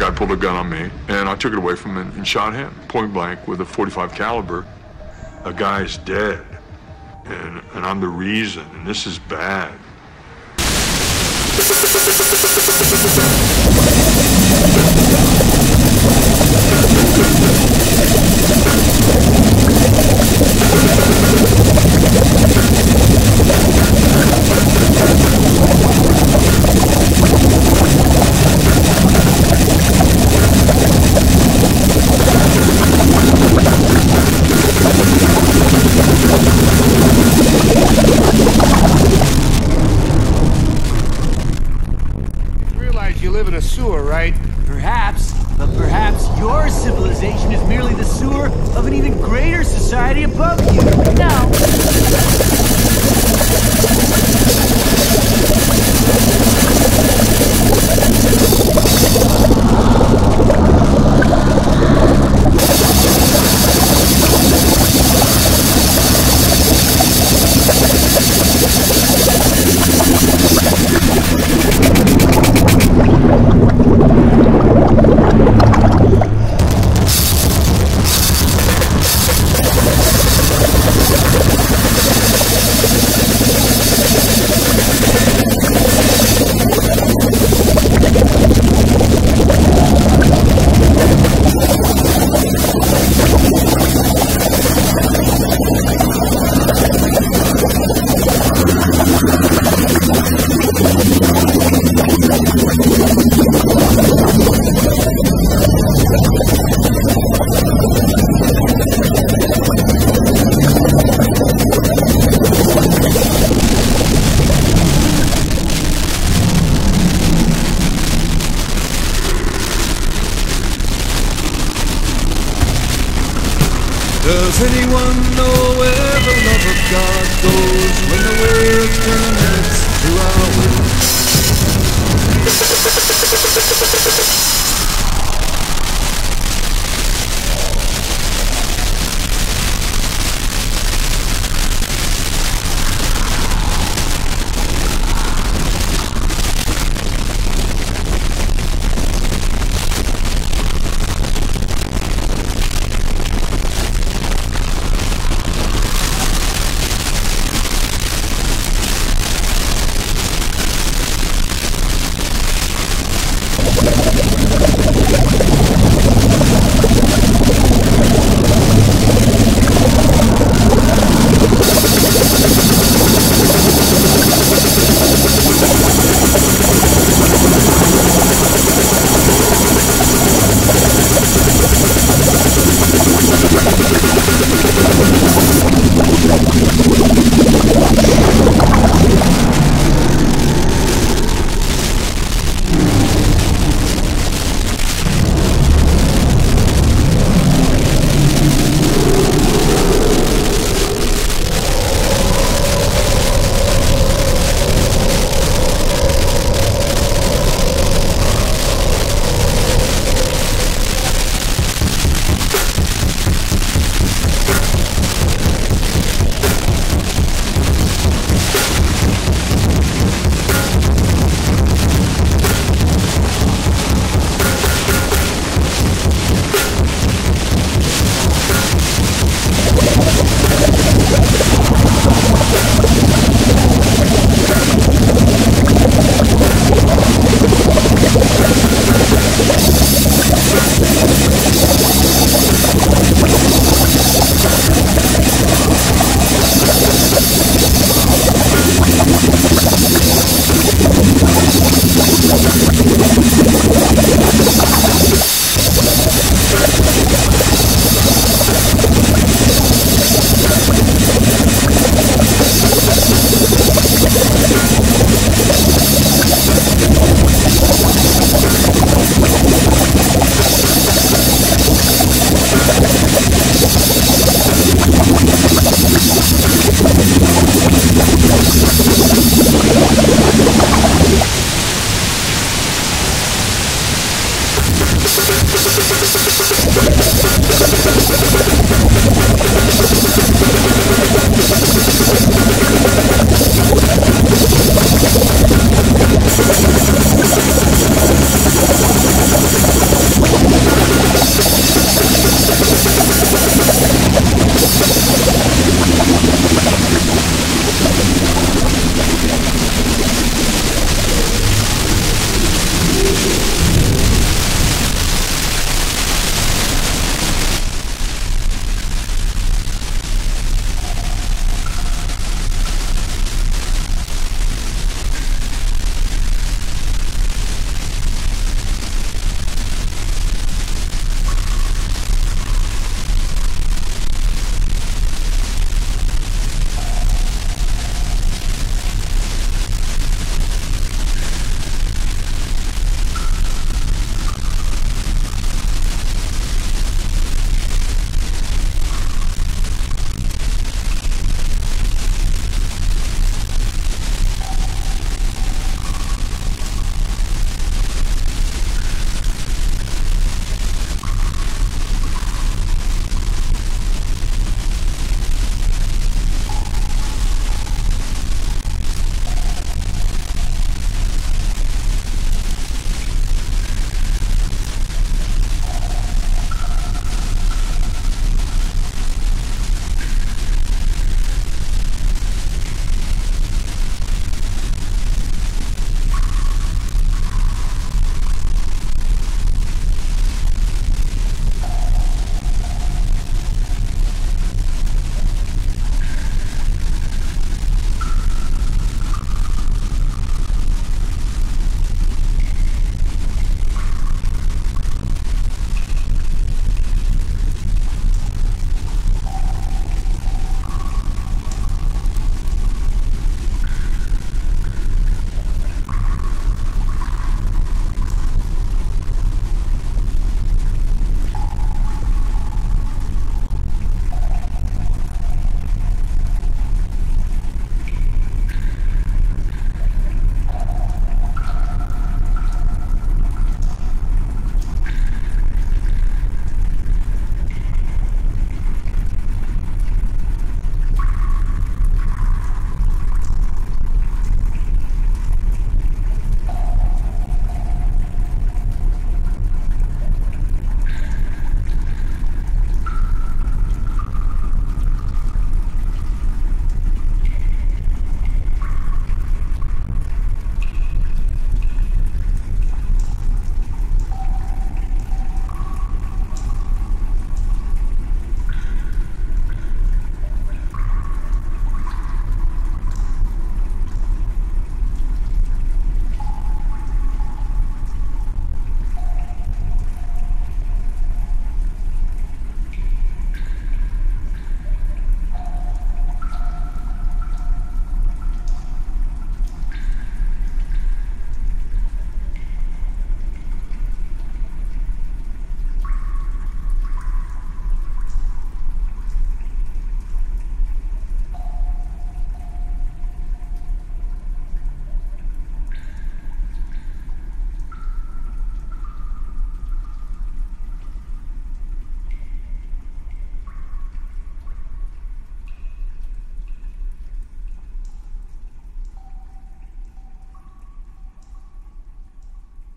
guy pulled a gun on me, and I took it away from him and shot him point blank with a 45 caliber. A guy's dead, and and I'm the reason, and this is bad.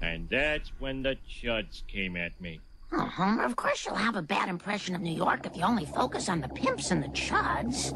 And that's when the chuds came at me. Oh, Homer, of course you'll have a bad impression of New York if you only focus on the pimps and the chuds.